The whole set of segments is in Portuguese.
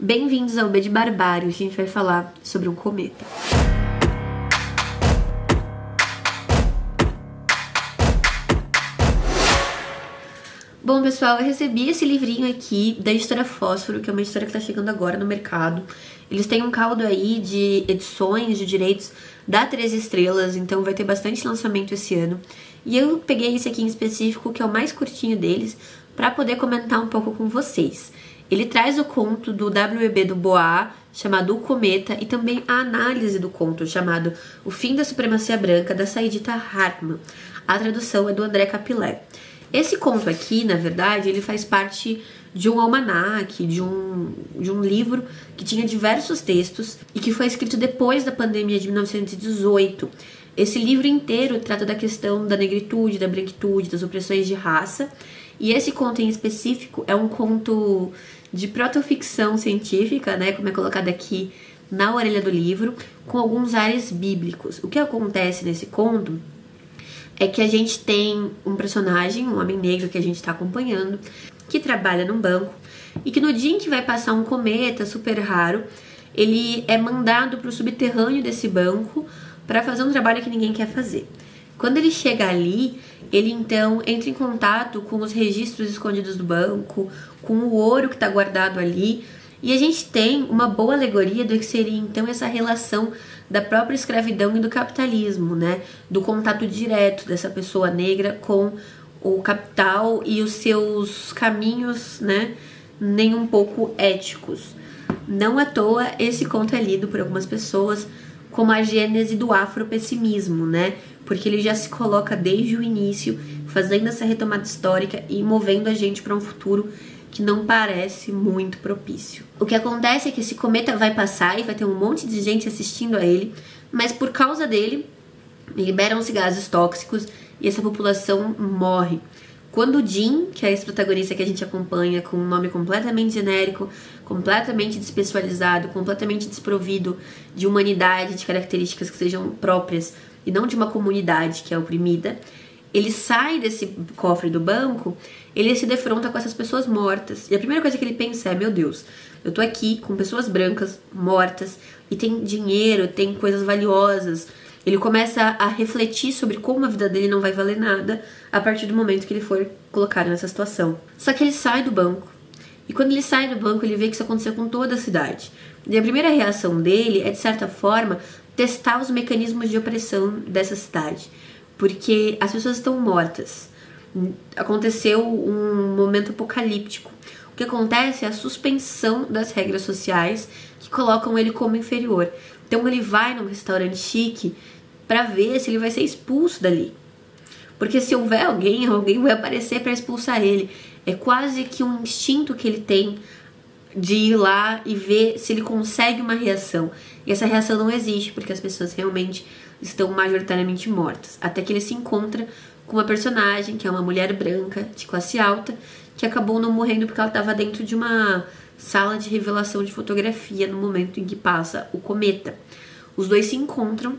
Bem-vindos ao B de Barbário, a gente vai falar sobre um cometa. Bom, pessoal, eu recebi esse livrinho aqui da editora Fósforo, que é uma editora que está chegando agora no mercado. Eles têm um caldo aí de edições de direitos da Três Estrelas, então vai ter bastante lançamento esse ano. E eu peguei esse aqui em específico, que é o mais curtinho deles, para poder comentar um pouco com vocês. Ele traz o conto do W.E.B. do Bois, chamado O Cometa, e também a análise do conto, chamado O Fim da Supremacia Branca, da Saidita Hartmann. A tradução é do André Capilé. Esse conto aqui, na verdade, ele faz parte de um almanaque, de um, de um livro que tinha diversos textos e que foi escrito depois da pandemia de 1918. Esse livro inteiro trata da questão da negritude, da branquitude, das opressões de raça. E esse conto em específico é um conto de protoficção científica, né, como é colocado aqui na orelha do livro, com alguns ares bíblicos. O que acontece nesse conto é que a gente tem um personagem, um homem negro que a gente está acompanhando, que trabalha num banco e que no dia em que vai passar um cometa super raro, ele é mandado para o subterrâneo desse banco para fazer um trabalho que ninguém quer fazer. Quando ele chega ali, ele então entra em contato com os registros escondidos do banco, com o ouro que está guardado ali, e a gente tem uma boa alegoria do que seria então essa relação da própria escravidão e do capitalismo, né? Do contato direto dessa pessoa negra com o capital e os seus caminhos, né? Nem um pouco éticos. Não à toa esse conto é lido por algumas pessoas como a gênese do afropessimismo, né? Porque ele já se coloca desde o início, fazendo essa retomada histórica e movendo a gente para um futuro que não parece muito propício. O que acontece é que esse cometa vai passar e vai ter um monte de gente assistindo a ele, mas por causa dele liberam-se gases tóxicos e essa população morre. Quando o Jim, que é esse protagonista que a gente acompanha, com um nome completamente genérico, completamente despessoalizado, completamente desprovido de humanidade, de características que sejam próprias e não de uma comunidade que é oprimida, ele sai desse cofre do banco, ele se defronta com essas pessoas mortas. E a primeira coisa que ele pensa é: meu Deus, eu tô aqui com pessoas brancas mortas e tem dinheiro, tem coisas valiosas. Ele começa a refletir sobre como a vida dele não vai valer nada a partir do momento que ele for colocado nessa situação. Só que ele sai do banco. E quando ele sai do banco, ele vê que isso aconteceu com toda a cidade. E a primeira reação dele é, de certa forma, testar os mecanismos de opressão dessa cidade porque as pessoas estão mortas. Aconteceu um momento apocalíptico. O que acontece é a suspensão das regras sociais que colocam ele como inferior. Então ele vai num restaurante chique para ver se ele vai ser expulso dali. Porque se houver alguém, alguém vai aparecer para expulsar ele. É quase que um instinto que ele tem de ir lá e ver se ele consegue uma reação. E essa reação não existe, porque as pessoas realmente estão majoritariamente mortas. Até que ele se encontra com uma personagem que é uma mulher branca de classe alta que acabou não morrendo porque ela estava dentro de uma sala de revelação de fotografia no momento em que passa o cometa. Os dois se encontram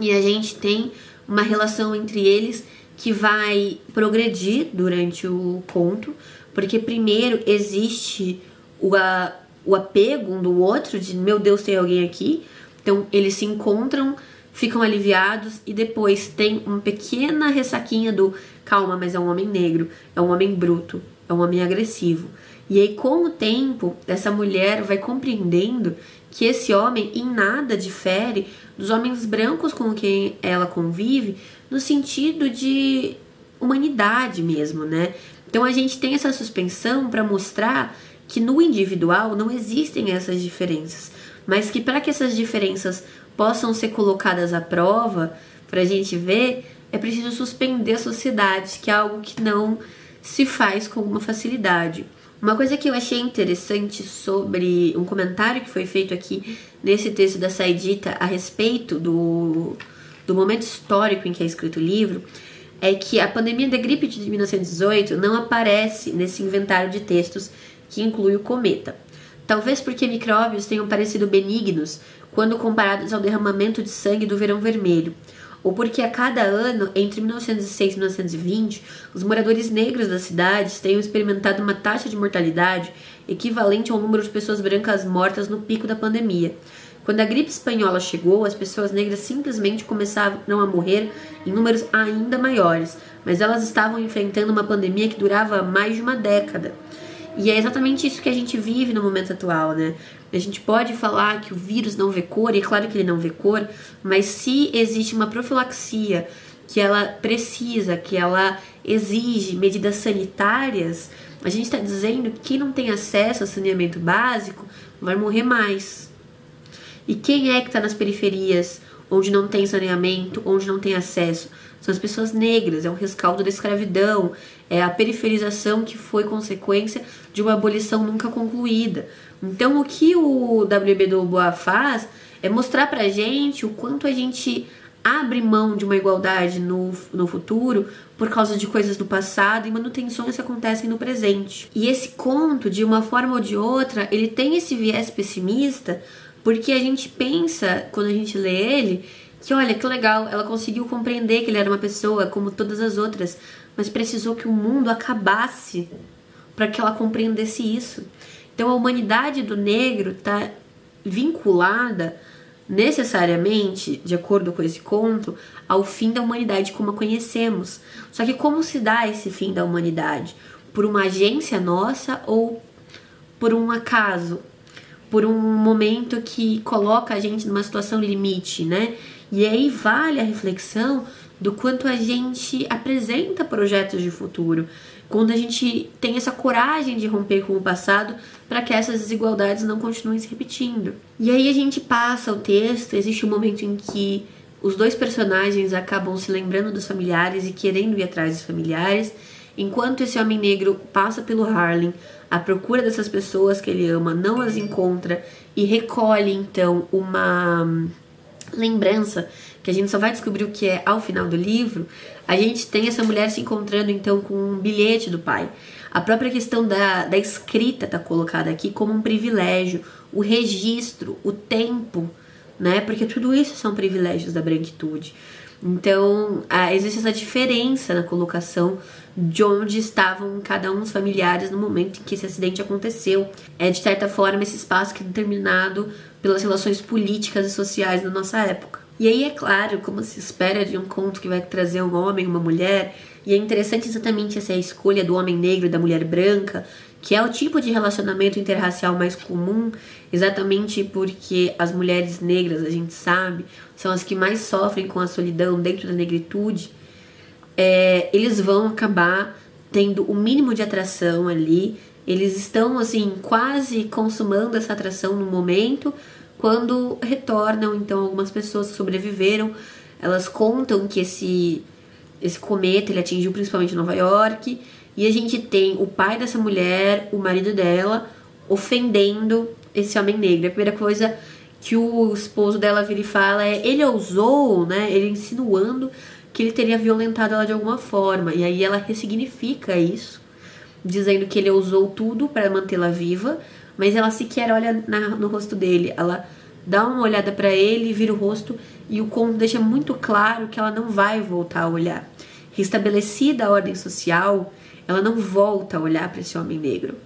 e a gente tem uma relação entre eles que vai progredir durante o conto, porque primeiro existe o, a, o apego um do outro, de meu Deus, tem alguém aqui. Então eles se encontram ficam aliviados e depois tem uma pequena ressaquinha do calma, mas é um homem negro, é um homem bruto, é um homem agressivo. E aí, com o tempo, essa mulher vai compreendendo que esse homem em nada difere dos homens brancos com quem ela convive, no sentido de humanidade mesmo, né? Então a gente tem essa suspensão para mostrar que no individual não existem essas diferenças, mas que para que essas diferenças possam ser colocadas à prova para a gente ver, é preciso suspender a sociedade, que é algo que não se faz com uma facilidade. Uma coisa que eu achei interessante sobre um comentário que foi feito aqui nesse texto da Saidita a respeito do, do momento histórico em que é escrito o livro é que a pandemia da gripe de 1918 não aparece nesse inventário de textos que inclui o cometa. Talvez porque micróbios tenham parecido benignos quando comparados ao derramamento de sangue do verão vermelho, ou porque a cada ano, entre 1906 e 1920, os moradores negros das cidades tenham experimentado uma taxa de mortalidade equivalente ao número de pessoas brancas mortas no pico da pandemia. Quando a gripe espanhola chegou, as pessoas negras simplesmente começaram a morrer em números ainda maiores, mas elas estavam enfrentando uma pandemia que durava mais de uma década. E é exatamente isso que a gente vive no momento atual, né? A gente pode falar que o vírus não vê cor, e é claro que ele não vê cor, mas se existe uma profilaxia que ela precisa, que ela exige medidas sanitárias, a gente está dizendo que quem não tem acesso ao saneamento básico vai morrer mais. E quem é que está nas periferias, onde não tem saneamento, onde não tem acesso? São as pessoas negras, é o rescaldo da escravidão, é a periferização que foi consequência de uma abolição nunca concluída. Então, o que o WB do Boa faz é mostrar pra gente o quanto a gente abre mão de uma igualdade no, no futuro por causa de coisas do passado e manutenções que acontecem no presente. E esse conto, de uma forma ou de outra, ele tem esse viés pessimista porque a gente pensa, quando a gente lê ele, que olha que legal, ela conseguiu compreender que ele era uma pessoa como todas as outras, mas precisou que o mundo acabasse para que ela compreendesse isso. Então a humanidade do negro está vinculada necessariamente, de acordo com esse conto, ao fim da humanidade como a conhecemos. Só que como se dá esse fim da humanidade? Por uma agência nossa ou por um acaso? Por um momento que coloca a gente numa situação limite, né? E aí vale a reflexão do quanto a gente apresenta projetos de futuro, quando a gente tem essa coragem de romper com o passado para que essas desigualdades não continuem se repetindo. E aí a gente passa o texto, existe um momento em que os dois personagens acabam se lembrando dos familiares e querendo ir atrás dos familiares, enquanto esse homem negro passa pelo Harlem à procura dessas pessoas que ele ama, não as encontra e recolhe então uma lembrança, que a gente só vai descobrir o que é ao final do livro, a gente tem essa mulher se encontrando então com um bilhete do pai. A própria questão da, da escrita está colocada aqui como um privilégio, o registro, o tempo, né? Porque tudo isso são privilégios da branquitude. Então, existe essa diferença na colocação de onde estavam cada um dos familiares no momento em que esse acidente aconteceu. É, de certa forma, esse espaço que é determinado pelas relações políticas e sociais da nossa época. E aí, é claro, como se espera de um conto que vai trazer um homem e uma mulher, e é interessante exatamente essa escolha do homem negro e da mulher branca, que é o tipo de relacionamento interracial mais comum, exatamente porque as mulheres negras, a gente sabe, são as que mais sofrem com a solidão dentro da negritude. É, eles vão acabar tendo o mínimo de atração ali eles estão assim quase consumando essa atração no momento quando retornam então algumas pessoas que sobreviveram, elas contam que esse esse cometa ele atingiu principalmente Nova York e a gente tem o pai dessa mulher, o marido dela ofendendo esse homem negro. A primeira coisa que o esposo dela vira e fala é ele ousou, né? Ele insinuando que ele teria violentado ela de alguma forma. E aí ela ressignifica isso dizendo que ele usou tudo para mantê-la viva, mas ela sequer olha na, no rosto dele. Ela dá uma olhada para ele, vira o rosto e o conto deixa muito claro que ela não vai voltar a olhar. Restabelecida a ordem social, ela não volta a olhar para esse homem negro,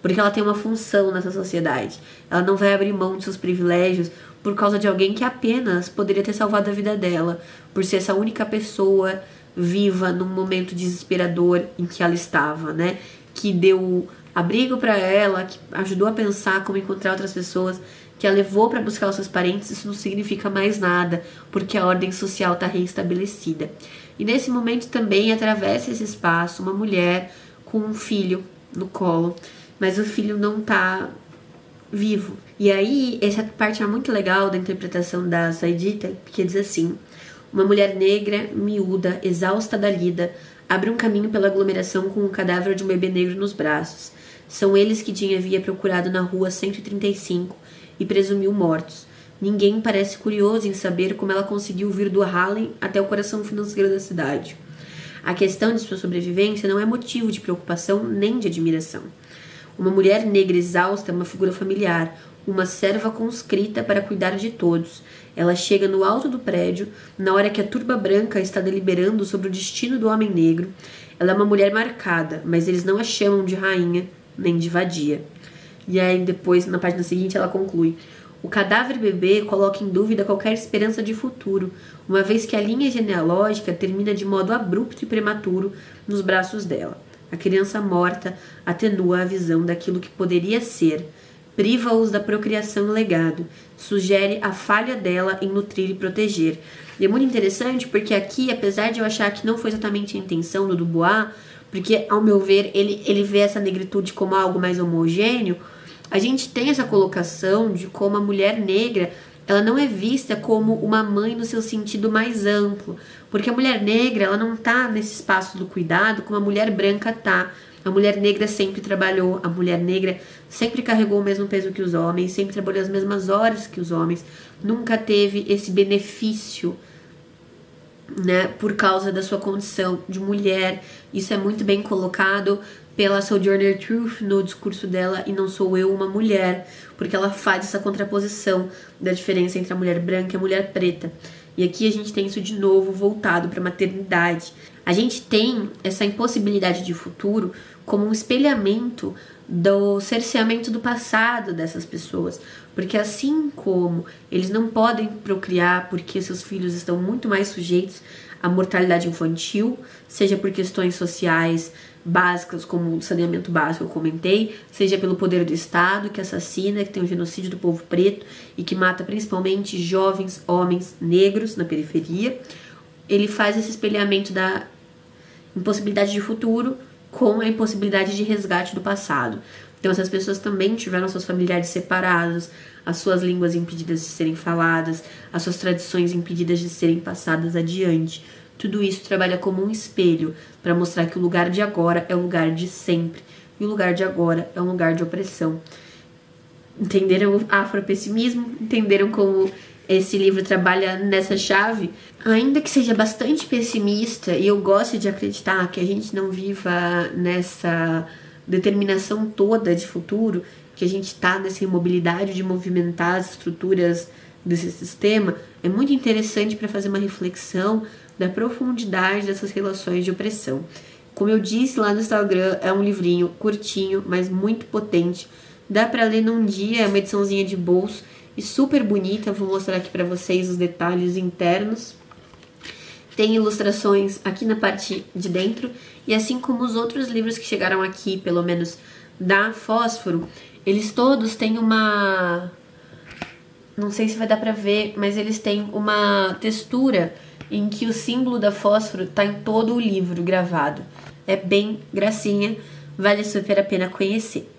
porque ela tem uma função nessa sociedade. Ela não vai abrir mão de seus privilégios por causa de alguém que apenas poderia ter salvado a vida dela, por ser essa única pessoa viva num momento desesperador em que ela estava, né? que deu abrigo para ela, que ajudou a pensar como encontrar outras pessoas, que a levou para buscar os seus parentes, isso não significa mais nada, porque a ordem social está reestabelecida. E nesse momento também atravessa esse espaço uma mulher com um filho no colo, mas o filho não está vivo. E aí, essa parte é muito legal da interpretação da Saidita, que diz assim: uma mulher negra, miúda, exausta da lida, abre um caminho pela aglomeração com o cadáver de um bebê negro nos braços. São eles que Jim havia procurado na rua 135 e presumiu mortos. Ninguém parece curioso em saber como ela conseguiu vir do Harlem até o coração financeiro da cidade. A questão de sua sobrevivência não é motivo de preocupação nem de admiração. Uma mulher negra exausta é uma figura familiar, uma serva conscrita para cuidar de todos. Ela chega no alto do prédio, na hora que a turba branca está deliberando sobre o destino do homem negro. Ela é uma mulher marcada, mas eles não a chamam de rainha nem de vadia. E aí depois, na página seguinte, ela conclui. O cadáver bebê coloca em dúvida qualquer esperança de futuro, uma vez que a linha genealógica termina de modo abrupto e prematuro nos braços dela. A criança morta atenua a visão daquilo que poderia ser, priva-os da procriação e legado, sugere a falha dela em nutrir e proteger. E é muito interessante porque aqui, apesar de eu achar que não foi exatamente a intenção do Dubois, porque ao meu ver ele, ele vê essa negritude como algo mais homogêneo, a gente tem essa colocação de como a mulher negra ela não é vista como uma mãe no seu sentido mais amplo, porque a mulher negra ela não está nesse espaço do cuidado como a mulher branca tá. A mulher negra sempre trabalhou, a mulher negra sempre carregou o mesmo peso que os homens, sempre trabalhou as mesmas horas que os homens, nunca teve esse benefício, né, por causa da sua condição de mulher. Isso é muito bem colocado pela Sojourner Truth no discurso dela e não sou eu uma mulher, porque ela faz essa contraposição da diferença entre a mulher branca e a mulher preta. E aqui a gente tem isso de novo voltado para a maternidade. A gente tem essa impossibilidade de futuro como um espelhamento do cerceamento do passado dessas pessoas. Porque assim como eles não podem procriar porque seus filhos estão muito mais sujeitos à mortalidade infantil, seja por questões sociais, básicas, como o saneamento básico, eu comentei, seja pelo poder do Estado, que assassina, que tem o genocídio do povo preto e que mata principalmente jovens homens negros na periferia, ele faz esse espelhamento da impossibilidade de futuro com a impossibilidade de resgate do passado. Então, essas pessoas também tiveram seus familiares separados, as suas línguas impedidas de serem faladas, as suas tradições impedidas de serem passadas adiante. Tudo isso trabalha como um espelho para mostrar que o lugar de agora é o lugar de sempre e o lugar de agora é um lugar de opressão. Entenderam o afropessimismo? Entenderam como esse livro trabalha nessa chave? Ainda que seja bastante pessimista, e eu gosto de acreditar que a gente não viva nessa determinação toda de futuro, que a gente está nessa imobilidade de movimentar as estruturas desse sistema, é muito interessante para fazer uma reflexão da profundidade dessas relações de opressão. Como eu disse lá no Instagram, é um livrinho curtinho, mas muito potente. Dá para ler num dia, é uma ediçãozinha de bolso e super bonita. Vou mostrar aqui para vocês os detalhes internos. Tem ilustrações aqui na parte de dentro e assim como os outros livros que chegaram aqui, pelo menos da Fósforo, eles todos têm uma não sei se vai dar para ver, mas eles têm uma textura em que o símbolo da fósforo está em todo o livro gravado. É bem gracinha, vale super a pena conhecer.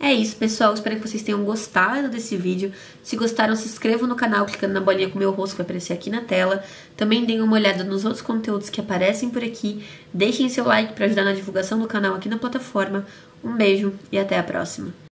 É isso, pessoal. Espero que vocês tenham gostado desse vídeo. Se gostaram, se inscrevam no canal clicando na bolinha com o meu rosto que vai aparecer aqui na tela. Também deem uma olhada nos outros conteúdos que aparecem por aqui. Deixem seu like para ajudar na divulgação do canal aqui na plataforma. Um beijo e até a próxima.